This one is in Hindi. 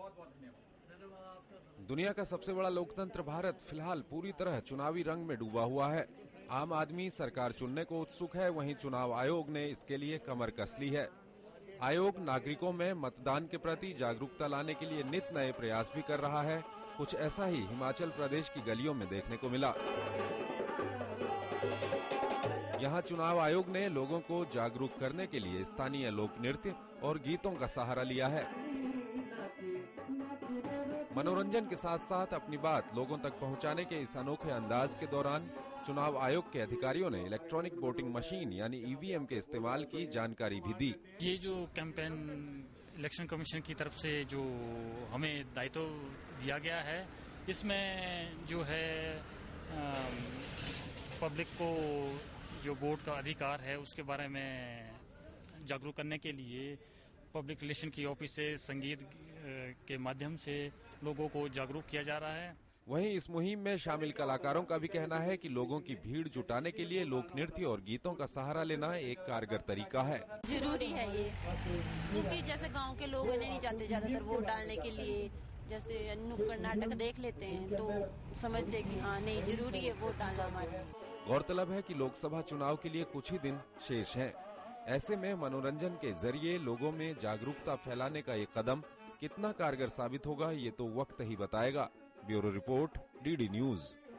बहुत बहुत धन्यवाद। दुनिया का सबसे बड़ा लोकतंत्र भारत फ़िलहाल पूरी तरह चुनावी रंग में डूबा हुआ है। आम आदमी सरकार चुनने को उत्सुक है वहीं चुनाव आयोग ने इसके लिए कमर कस ली है। आयोग नागरिकों में मतदान के प्रति जागरूकता लाने के लिए नित नए प्रयास भी कर रहा है। कुछ ऐसा ही हिमाचल प्रदेश की गलियों में देखने को मिला। यहाँ चुनाव आयोग ने लोगों को जागरूक करने के लिए स्थानीय लोक नृत्य और गीतों का सहारा लिया है। मनोरंजन के साथ साथ अपनी बात लोगों तक पहुँचाने के इस अनोखे अंदाज के दौरान चुनाव आयोग के अधिकारियों ने इलेक्ट्रॉनिक वोटिंग मशीन यानी ईवीएम के इस्तेमाल की जानकारी भी दी। ये जो कैंपेन इलेक्शन कमीशन की तरफ़ से जो हमें दायित्व दिया गया है, इसमें जो है पब्लिक को जो वोट का अधिकार है, उसके बारे में जागरूक करने के लिए पब्लिक रिलेशन की ऑफ़िस से संगीत के माध्यम से लोगों को जागरूक किया जा रहा है। वहीं इस मुहिम में शामिल कलाकारों का भी कहना है कि लोगों की भीड़ जुटाने के लिए लोक नृत्य और गीतों का सहारा लेना एक कारगर तरीका है। ज़रूरी है ये। क्योंकि जैसे गाँव के लोग नहीं जाते ज़्यादातर वोट डालने के लिए जैसे नुक्कड़ नाटक देख लेते हैं तो समझते कि हाँ नहीं ज़रूरी है वोट डालना हमारे लिए। गौरतलब है कि लोकसभा चुनाव के लिए कुछ ही दिन शेष हैं। ऐसे में मनोरंजन के ज़रिए लोगों में जागरूकता फैलाने का ये कदम कितना कारगर साबित होगा, ये तो वक्त ही बताएगा। Bureau report, DD news.